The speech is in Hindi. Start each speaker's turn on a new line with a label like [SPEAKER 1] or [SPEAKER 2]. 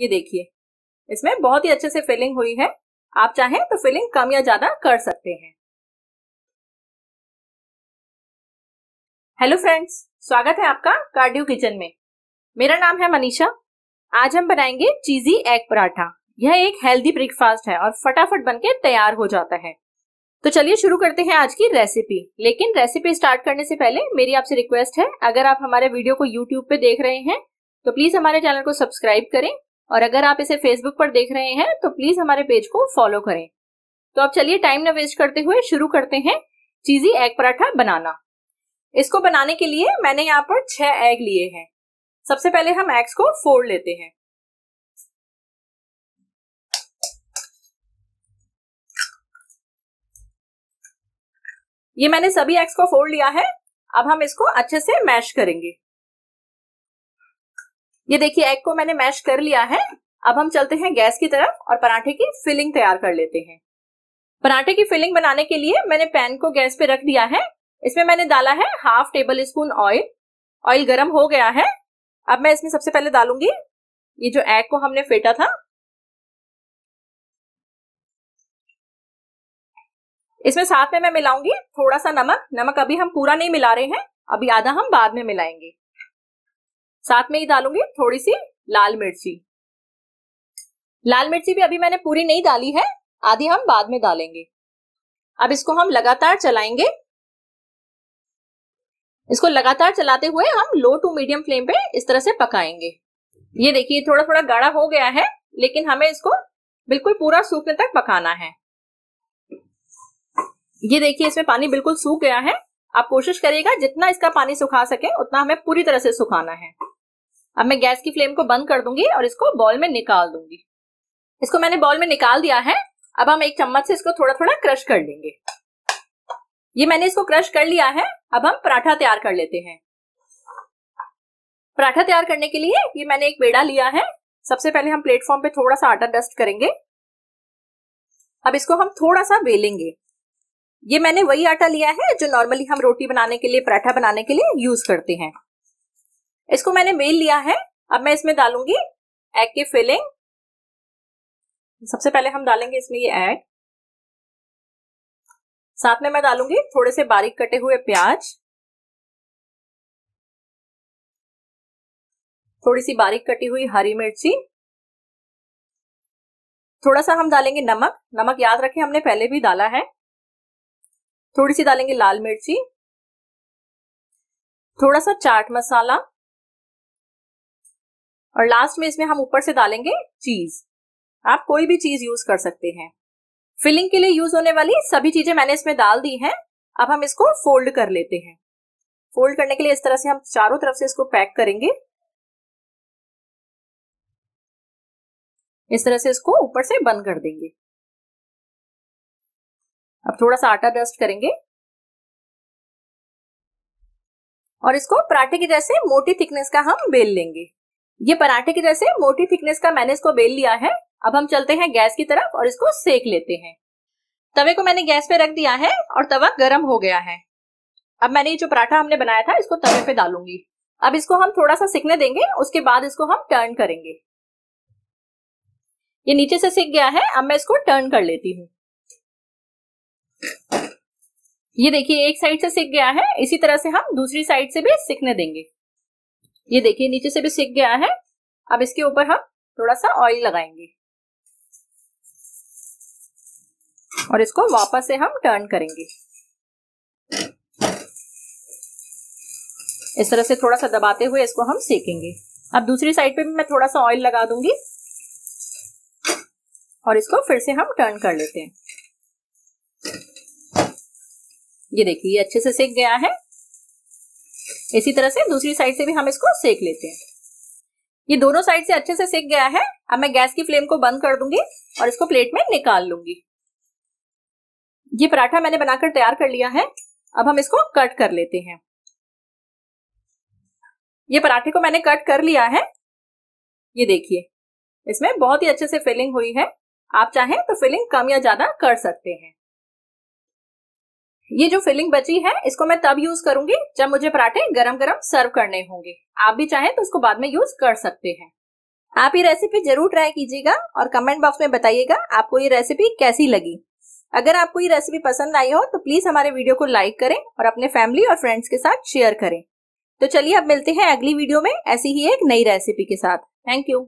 [SPEAKER 1] ये देखिए, इसमें बहुत ही अच्छे से फिलिंग हुई है। आप चाहें तो फिलिंग कम या ज़्यादा कर सकते हैं। हेलो फ्रेंड्स स्वागत है आपका कार्डियो किचन में। मेरा नाम है मनीषा। आज हम बनाएँगे चीजी एग पराठा। यह एक हेल्दी ब्रेकफास्ट है और फटाफट बनके तैयार हो जाता है। तो चलिए शुरू करते हैं आज की रेसिपी लेकिन रेसिपी स्टार्ट करने से पहले मेरी आपसे रिक्वेस्ट है, अगर आप हमारे वीडियो को यूट्यूब पे देख रहे हैं तो प्लीज़ हमारे चैनल को सब्सक्राइब करें। और अगर आप इसे फेसबुक पर देख रहे हैं तो प्लीज़ हमारे पेज को फॉलो करें। तो अब चलिए टाइम न वेस्ट करते हुए शुरू करते हैं चीजी एग पराठा बनाना। इसको बनाने के लिए मैंने यहाँ पर छह एग लिए हैं। सबसे पहले हम एग्स को फोड़ लेते हैं। ये मैंने सभी एग्स को फोड़ लिया है। अब हम इसको अच्छे से मैश करेंगे। ये देखिए एग को मैंने मैश कर लिया है। अब हम चलते हैं गैस की तरफ़ और पराठे की फिलिंग तैयार कर लेते हैं। पराठे की फिलिंग बनाने के लिए मैंने पैन को गैस पे रख दिया है। इसमें मैंने डाला है half tablespoon oil oil गर्म हो गया है। अब मैं इसमें सबसे पहले डालूँगी ये जो एग को हमने फेटा था। इसमें साथ में मैं मिलाऊँगी थोड़ा सा नमक। नमक अभी हम पूरा नहीं मिला रहे हैं। अभी आधा हम बाद में मिलाएँगे। साथ में ही डालूँगी थोड़ी सी लाल मिर्ची। लाल मिर्ची भी अभी मैंने पूरी नहीं डाली है, आधी हम बाद में डालेंगे। अब इसको हम लगातार चलाएँगे। इसको लगातार चलाते हुए हम लो टू मीडियम फ्लेम पे इस तरह से पकाएँगे। ये देखिए थोड़ा थोड़ा गाढ़ा हो गया है, लेकिन हमें इसको बिल्कुल पूरा सूखने तक पकाना है। ये देखिए, इसमें पानी बिल्कुल सूख गया है। आप कोशिश करिएगा, जितना इसका पानी सुखा सके, उतना हमें पूरी तरह से सुखाना है। अब मैं गैस की फ्लेम को बंद कर दूँगी और इसको बॉल में निकाल दूँगी। इसको मैंने बॉल में निकाल दिया है। अब हम एक चम्मच से इसको थोड़ा थोड़ा क्रश कर लेंगे। ये मैंने इसको क्रश कर लिया है। अब हम पराठा तैयार कर लेते हैं। पराठा तैयार करने के लिए ये मैंने एक बेड़ा लिया है। सबसे पहले हम प्लेटफॉर्म पे थोड़ा सा आटा डस्ट करेंगे। अब इसको हम थोड़ा सा बेलेंगे। ये मैंने वही आटा लिया है जो नॉर्मली हम रोटी बनाने के लिए, पराठा बनाने के लिए यूज़ करते हैं। इसको मैंने बेल लिया है। अब मैं इसमें डालूँगी एग की फिलिंग सबसे पहले हम डालेंगे इसमें ये एग साथ में मैं डालूँगी थोड़े से बारीक कटे हुए प्याज। थोड़ी सी बारीक कटी हुई हरी मिर्ची। थोड़ा सा हम डालेंगे नमक। नमक याद रखें, हमने पहले भी डाला है। थोड़ी सी डालेंगे लाल मिर्ची। थोड़ा सा चाट मसाला। और लास्ट में इसमें हम ऊपर से डालेंगे चीज़ आप कोई भी चीज़ यूज़ कर सकते हैं। फिलिंग के लिए यूज़ होने वाली सभी चीज़ें मैंने इसमें डाल दी हैं। अब हम इसको फोल्ड कर लेते हैं। फोल्ड करने के लिए इस तरह से हम चारों तरफ़ से इसको पैक करेंगे। इस तरह से इसको ऊपर से बंद कर देंगे। अब थोड़ा सा आटा डस्ट करेंगे। और इसको पराठे की जैसे मोटी थिकनेस का हम बेल लेंगे। ये पराठे की जैसे मोटी थिकनेस का मैंने इसको बेल लिया है। अब हम चलते हैं गैस की तरफ़ और इसको सेक लेते हैं। तवे को मैंने गैस पे रख दिया है और तवा गर्म हो गया है। अब मैंने ये जो पराठा हमने बनाया था, इसको तवे पे डालूँगी। अब इसको हम थोड़ा सा सिकने देंगे, उसके बाद इसको हम टर्न करेंगे। ये नीचे से सिक गया है, अब मैं इसको टर्न कर लेती हूँ। ये देखिए, एक साइड से सिक गया है, इसी तरह से हम दूसरी साइड से भी सिकने देंगे। ये देखिए, नीचे से भी सिक गया है। अब इसके ऊपर हम थोड़ा सा ऑयल लगाएँगे। और इसको वापस से हम टर्न करेंगे। इस तरह से थोड़ा सा दबाते हुए इसको हम सेकेंगे। अब दूसरी साइड पे भी मैं थोड़ा सा ऑयल लगा दूँगी। और इसको फिर से हम टर्न कर लेते हैं। ये देखिए, ये अच्छे से सेक गया है। इसी तरह से दूसरी साइड से भी हम इसको सेक लेते हैं। ये दोनों साइड से अच्छे से सेक गया है। अब मैं गैस की फ्लेम को बंद कर दूँगी और इसको प्लेट में निकाल लूँगी। ये पराठा मैंने बनाकर तैयार कर लिया है। अब हम इसको कट कर लेते हैं। ये पराठे को मैंने कट कर लिया है। ये देखिए, इसमें बहुत ही अच्छे से फिलिंग हुई है। आप चाहें तो फिलिंग कम या ज़्यादा कर सकते हैं। ये जो फिलिंग बची है, इसको मैं तब यूज़ करूँगी जब मुझे पराठे गरम गरम सर्व करने होंगे। आप भी चाहें तो उसको बाद में यूज़ कर सकते हैं। आप ये रेसिपी ज़रूर ट्राई कीजिएगा और कमेंट बॉक्स में बताइएगा आपको ये रेसिपी कैसी लगी। अगर आपको ये रेसिपी पसंद आई हो तो प्लीज़ हमारे वीडियो को लाइक करें और अपने फैमिली और फ्रेंड्स के साथ शेयर करें। तो चलिए अब मिलते हैं अगली वीडियो में, ऐसी ही एक नई रेसिपी के साथ। Thank you